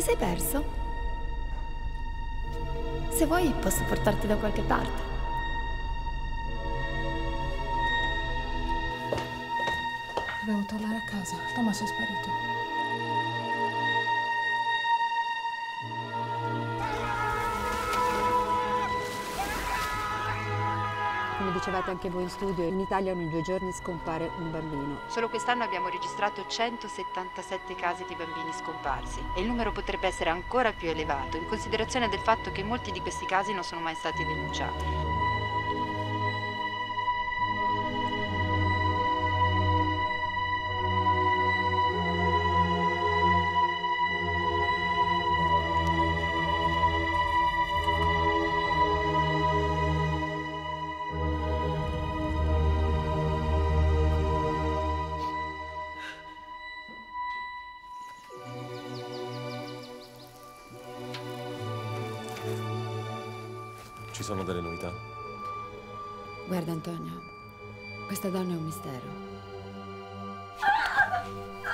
sei perso? Se vuoi posso portarti da qualche parte. Dovevo tornare a casa. Thomas è sparito. Come dicevate anche voi in studio, in Italia ogni due giorni scompare un bambino. Solo quest'anno abbiamo registrato 177 casi di bambini scomparsi e il numero potrebbe essere ancora più elevato in considerazione del fatto che molti di questi casi non sono mai stati denunciati. Ci sono delle novità? Guarda Antonio, questa donna è un mistero.